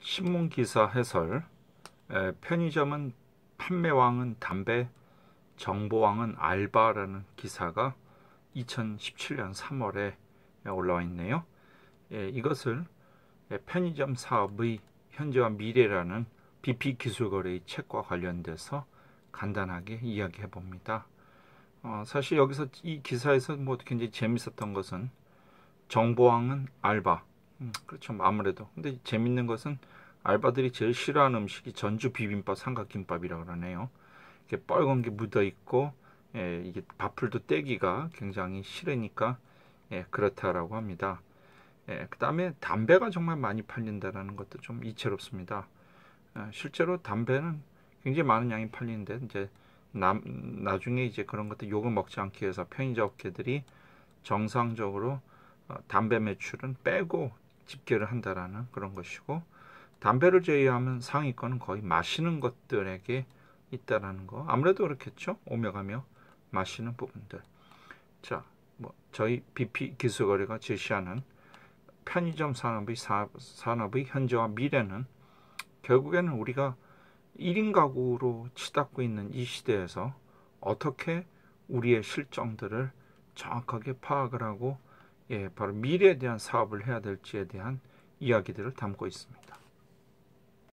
신문 기사 해설 에, 편의점은 판매왕은 담배, 정보왕은 알바라는 기사가 2017년 3월에 올라와 있네요. 예, 이것을 예, 편의점 사업의 현재와 미래라는 BP 기술거래의 책과 관련돼서 간단하게 이야기해 봅니다. 어, 사실 여기서 이 기사에서 뭐 굉장히 재밌었던 것은 정보왕은 알바. 음, 그렇죠. 아무래도. 근데 재밌는 것은 알바들이 제일 싫어하는 음식이 전주 비빔밥, 삼각김밥이라고 그러네요. 이게 빨간 게 묻어 있고 예, 이게 밥풀도 떼기가 굉장히 싫으니까 예, 그렇다라고 합니다. 예, 그 다음에 담배가 정말 많이 팔린다라는 것도 좀 이채롭습니다. 예, 실제로 담배는 굉장히 많은 양이 팔리는데 이제 남, 나중에 이제 그런 것들 욕을 먹지 않기 위해서 편의점 업계들이 정상적으로 어, 담배 매출은 빼고 집계를 한다라는 그런 것이고 담배를 제외하면 상위권은 거의 마시는 것들에게 있다라는 거. 아무래도 그렇겠죠? 오며 가며 마시는 부분들. 자 뭐 저희 BP 기술거래가 제시하는 편의점 산업의 사, 산업의 현재와 미래는 결국에는 우리가 1인 가구로 치닫고 있는 이 시대에서 어떻게 우리의 실정들을 정확하게 파악을 하고 예, 바로 미래에 대한 사업을 해야 될지에 대한 이야기들을 담고 있습니다.